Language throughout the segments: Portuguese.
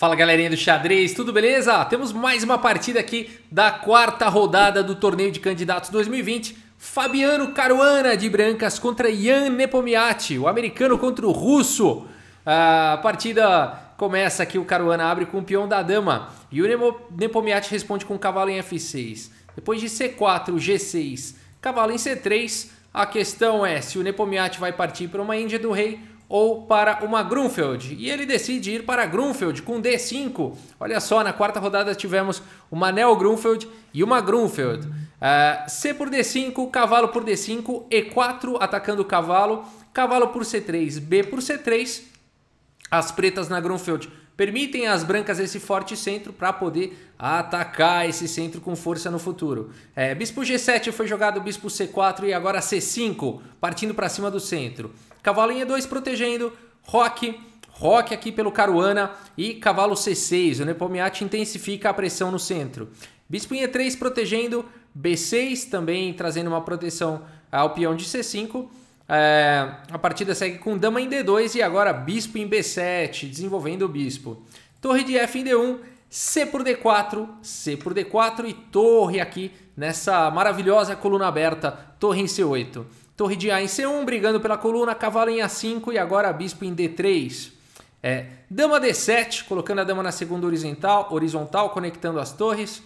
Fala galerinha do xadrez, tudo beleza? Temos mais uma partida aqui da quarta rodada do torneio de candidatos 2020. Fabiano Caruana de brancas contra Ian Nepomiati, o americano contra o russo. A partida começa aqui, o Caruana abre com o peão da dama e o Nepomiati responde com o cavalo em F6. Depois de C4, G6, cavalo em C3. A questão é se o Nepomiati vai partir para uma Índia do rei ou para uma Grunfeld. E ele decide ir para Grunfeld com D5. Olha só, na quarta rodada tivemos uma Neo Grunfeld e uma Grunfeld. Uh, C por D5, cavalo por D5, E4 atacando o cavalo, cavalo por C3, B por C3. As pretas na Grunfeld permitem às brancas esse forte centro para poder atacar esse centro com força no futuro. É, bispo G7 foi jogado bispo C4 e agora C5, partindo para cima do centro. Cavalo em E2 protegendo, roque, roque aqui pelo Caruana e cavalo C6. O Nepomiati intensifica a pressão no centro. Bispo em E3 protegendo, B6 também trazendo uma proteção ao peão de C5. É, a partida segue com dama em D2 e agora bispo em B7, desenvolvendo o bispo. Torre de F em D1, C por D4, C por D4 e torre aqui nessa maravilhosa coluna aberta, torre em C8. Torre de A em C1, brigando pela coluna, cavalo em A5 e agora bispo em D3. É, dama D7, colocando a dama na segunda horizontal, horizontal conectando as torres.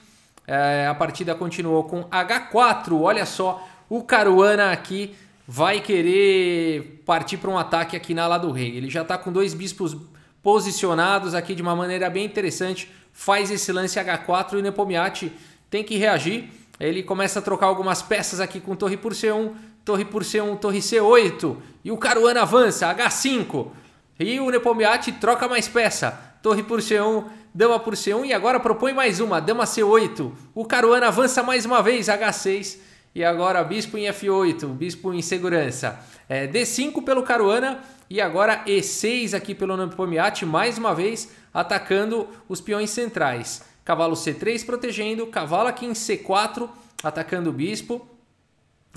É, a partida continuou com H4, olha só, o Caruana aqui vai querer partir para um ataque aqui na ala do rei. Ele já está com dois bispos posicionados aqui de uma maneira bem interessante. Faz esse lance H4 e o Nepomiati tem que reagir. Ele começa a trocar algumas peças aqui com torre por C1, torre por C1, torre C8. E o Caruana avança, H5. E o Nepomiati troca mais peça. Torre por C1, dama por C1 e agora propõe mais uma, dama C8. O Caruana avança mais uma vez, H6 e agora bispo em F8, bispo em segurança. É, D5 pelo Caruana e agora E6 aqui pelo Nampomiati, mais uma vez atacando os peões centrais. Cavalo C3 protegendo, cavalo aqui em C4 atacando o bispo.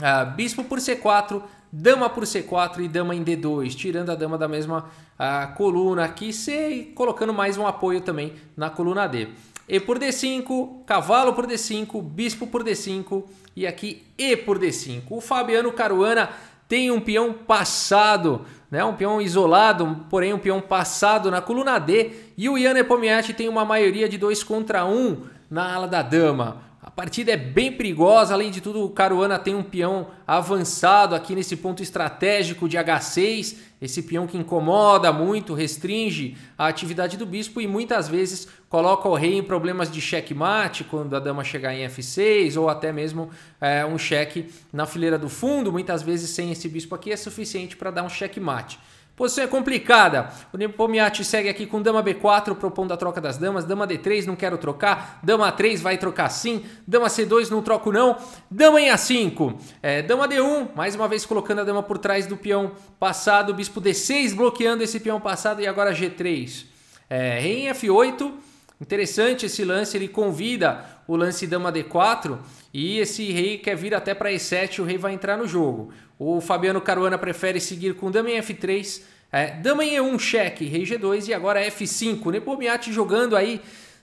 Ah, bispo por C4, dama por C4 e dama em D2, tirando a dama da mesma ah, coluna aqui C e colocando mais um apoio também na coluna D. E por D5, cavalo por D5, bispo por D5 e aqui E por D5. O Fabiano Caruana tem um peão passado, né? um peão isolado, porém um peão passado na coluna D. E o Ian Nepomiati tem uma maioria de 2 contra 1 um na ala da dama. Partida é bem perigosa, além de tudo o Caruana tem um peão avançado aqui nesse ponto estratégico de H6, esse peão que incomoda muito, restringe a atividade do bispo e muitas vezes coloca o rei em problemas de checkmate quando a dama chegar em F6 ou até mesmo é, um cheque na fileira do fundo, muitas vezes sem esse bispo aqui é suficiente para dar um checkmate. Posição é complicada. O Nepomiati segue aqui com dama B4, propondo a troca das damas. Dama D3, não quero trocar. Dama A3, vai trocar sim. Dama C2, não troco não. Dama em A5. É, dama D1, mais uma vez colocando a dama por trás do peão passado. Bispo D6, bloqueando esse peão passado. E agora G3. É, em F8. Interessante esse lance, ele convida o lance dama D4 e esse rei quer vir até para E7, o rei vai entrar no jogo. O Fabiano Caruana prefere seguir com dama em F3, é, dama em E1, cheque, rei G2 e agora F5. O Nepomiati jogando aí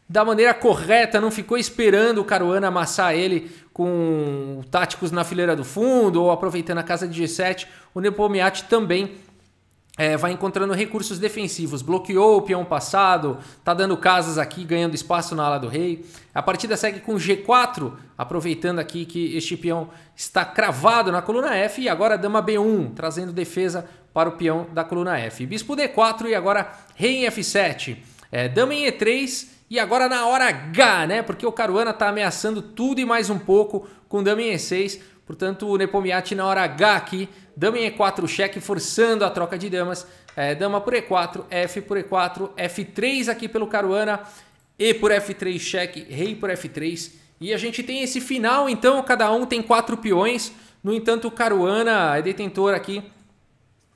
da maneira correta, não ficou esperando o Caruana amassar ele com táticos na fileira do fundo ou aproveitando a casa de G7. O Nepomiati também é, vai encontrando recursos defensivos. Bloqueou o peão passado, tá dando casas aqui, ganhando espaço na ala do rei. A partida segue com G4, aproveitando aqui que este peão está cravado na coluna F. E agora dama B1, trazendo defesa para o peão da coluna F. Bispo D4 e agora rei em F7. É, dama em E3 e agora na hora H, né? Porque o Caruana está ameaçando tudo e mais um pouco com dama em E6. Portanto, o Nepomiati na hora H aqui, dama em E4 cheque, forçando a troca de damas. É, dama por E4, F por E4, F3 aqui pelo Caruana, E por F3 cheque, rei por F3. E a gente tem esse final, então, cada um tem quatro peões. No entanto, o Caruana é detentor aqui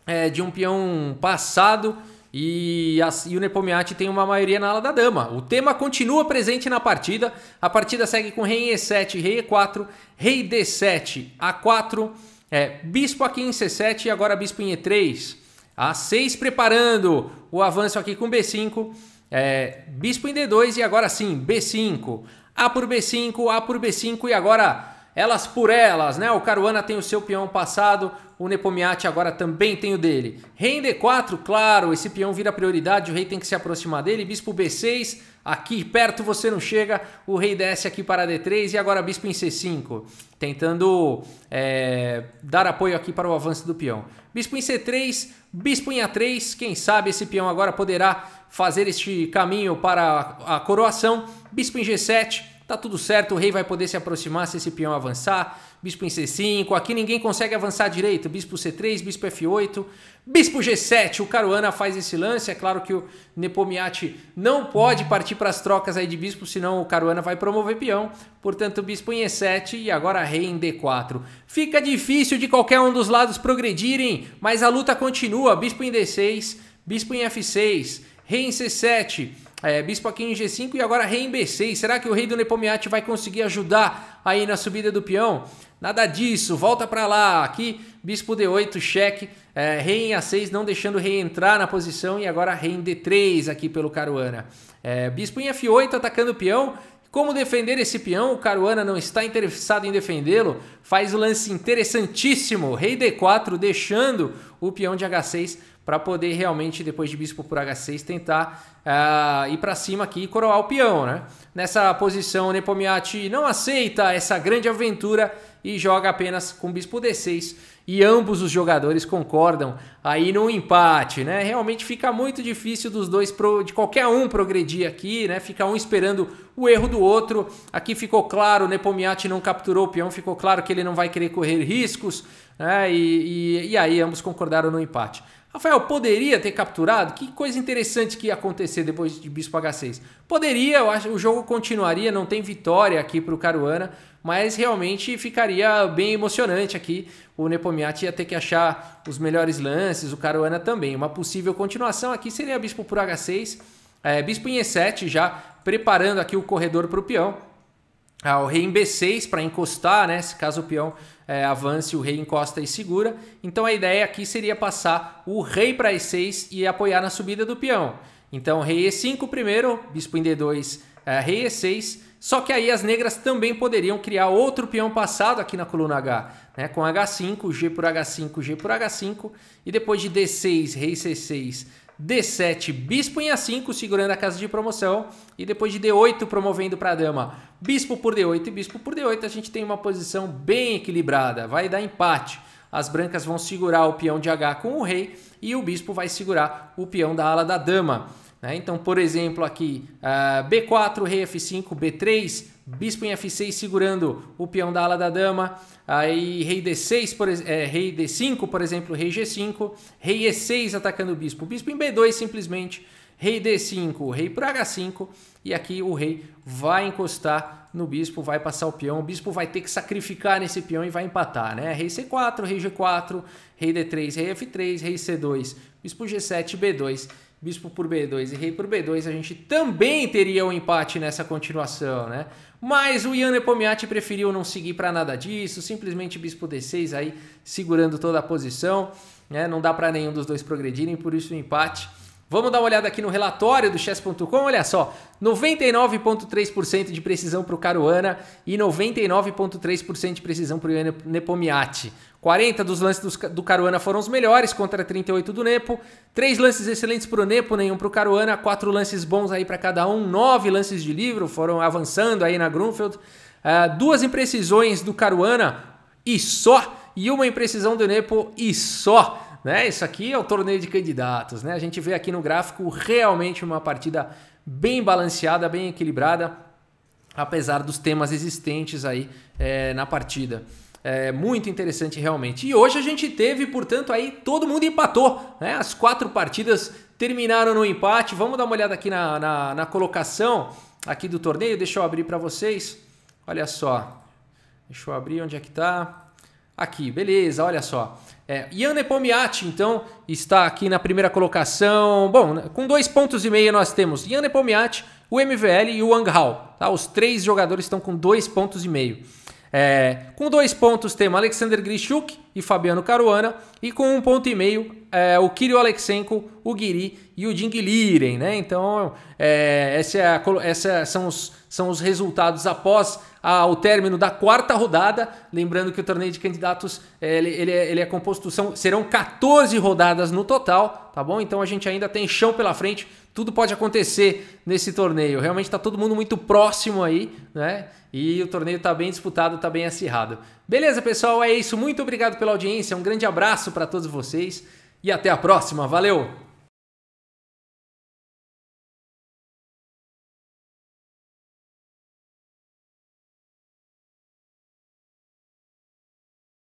é, de um peão passado e, a, e o Nepomiati tem uma maioria na ala da dama. O tema continua presente na partida. A partida segue com rei em E7, rei E4, rei D7, A4, é, bispo aqui em C7 e agora bispo em E3. A6 preparando o avanço aqui com B5. É, bispo em D2 e agora sim, B5. A por B5, A por B5 e agora elas por elas, né? O Caruana tem o seu peão passado, o Nepomiate agora também tem o dele. Rei em D4, claro, esse peão vira prioridade, o rei tem que se aproximar dele. Bispo B6, aqui perto você não chega, o rei desce aqui para D3 e agora bispo em C5, tentando é, dar apoio aqui para o avanço do peão. Bispo em C3, bispo em A3, quem sabe esse peão agora poderá fazer este caminho para a coroação. Bispo em G7, tá tudo certo, o rei vai poder se aproximar se esse peão avançar. Bispo em C5, aqui ninguém consegue avançar direito. Bispo C3, bispo F8, bispo G7. O Caruana faz esse lance. É claro que o Nepomiate não pode partir para as trocas aí de bispo, senão o Caruana vai promover peão. Portanto, bispo em E7 e agora rei em D4. Fica difícil de qualquer um dos lados progredirem, mas a luta continua. Bispo em D6, bispo em F6, rei em C7. É, bispo aqui em G5 e agora rei em B6. Será que o rei do Nepomiate vai conseguir ajudar aí na subida do peão? Nada disso, volta para lá. Aqui, bispo D8, cheque. É, rei em A6, não deixando o rei entrar na posição. E agora rei em D3 aqui pelo Caruana. É, bispo em F8, atacando o peão. Como defender esse peão? O Caruana não está interessado em defendê-lo. Faz o lance interessantíssimo. Rei D4, deixando o peão de H6 para poder realmente, depois de bispo por H6, tentar uh, ir para cima aqui e coroar o peão. Né? Nessa posição, o Nepomiate não aceita essa grande aventura e joga apenas com bispo D6 e ambos os jogadores concordam aí no empate, né? Realmente fica muito difícil dos dois pro, de qualquer um progredir aqui, né? Fica um esperando o erro do outro. Aqui ficou claro, o Nepomiate não capturou o peão, ficou claro que ele não vai querer correr riscos, né? E, e, e aí ambos concordaram no empate. Rafael, poderia ter capturado? Que coisa interessante que ia acontecer depois de Bispo H6. Poderia, eu acho, o jogo continuaria, não tem vitória aqui para o Caruana, mas realmente ficaria bem emocionante aqui. O Nepomiate ia ter que achar os melhores lances, o Caruana também. Uma possível continuação aqui seria Bispo por H6, é, Bispo em E7 já preparando aqui o corredor para o peão. Ah, o rei em B6 para encostar, né? Se caso o peão é, avance, o rei encosta e segura. Então a ideia aqui seria passar o rei para E6 e apoiar na subida do peão. Então rei E5 primeiro, bispo em D2, é, rei E6. Só que aí as negras também poderiam criar outro peão passado aqui na coluna H, né? com H5, G por H5, G por H5, e depois de D6, rei C6, D7, bispo em A5, segurando a casa de promoção. E depois de D8, promovendo para dama. Bispo por D8 e bispo por D8, a gente tem uma posição bem equilibrada. Vai dar empate. As brancas vão segurar o peão de H com o rei e o bispo vai segurar o peão da ala da dama. Né? Então, por exemplo, aqui uh, ah, B4, rei F5, B3, bispo em F6 segurando o peão da ala da dama. Aí rei D6, por, é, rei D5, por exemplo, rei G5, rei E6 atacando o bispo. Bispo em B2 simplesmente, rei D5, rei por H5 e aqui o rei vai encostar no bispo, vai passar o peão. O bispo vai ter que sacrificar nesse peão e vai empatar, né? Rei C4, rei G4, rei D3, rei F3, rei C2, bispo G7, B2 bispo por B2 e rei por B2, a gente também teria um empate nessa continuação, né? Mas o Ian Nepomiati preferiu não seguir para nada disso, simplesmente bispo D6 aí segurando toda a posição, né? Não dá para nenhum dos dois progredirem, por isso o empate. Vamos dar uma olhada aqui no relatório do chess.com, olha só, 99.3% de precisão para o Caruana e 99.3% de precisão para o Ian Nepomiati. 40 dos lances do Caruana foram os melhores contra 38 do Nepo. Três lances excelentes para o Nepo, nenhum para o Caruana. Quatro lances bons aí para cada um. Nove lances de livro foram avançando aí na Grunfeld. Uh, duas imprecisões do Caruana e só. E uma imprecisão do Nepo e só. Né? Isso aqui é o torneio de candidatos. Né? A gente vê aqui no gráfico realmente uma partida bem balanceada, bem equilibrada, apesar dos temas existentes aí é, na partida. É muito interessante realmente. E hoje a gente teve, portanto, aí todo mundo empatou. Né? As quatro partidas terminaram no empate. Vamos dar uma olhada aqui na, na, na colocação aqui do torneio. Deixa eu abrir para vocês. Olha só. Deixa eu abrir onde é que está. Aqui, beleza, olha só. É, Ian então, está aqui na primeira colocação. Bom, né, com dois pontos e meio nós temos Ian Nepomiati, o MVL e o Wang Hao. Tá? Os três jogadores estão com dois pontos e meio. É, com dois pontos temos Alexander Grishuk e Fabiano Caruana. E com um ponto e meio, é, o Kirill Alexenko, o Guiri e o Ding Liren, né? Então, é, essa, é a, essa são, os, são os resultados após ao término da quarta rodada. Lembrando que o torneio de candidatos é, ele, ele, é, ele é composto, são, serão 14 rodadas no total, tá bom? Então a gente ainda tem chão pela frente, tudo pode acontecer nesse torneio. Realmente está todo mundo muito próximo aí, né? E o torneio está bem disputado, está bem acirrado. Beleza, pessoal? É isso. Muito obrigado pela audiência. Um grande abraço para todos vocês e até a próxima. Valeu!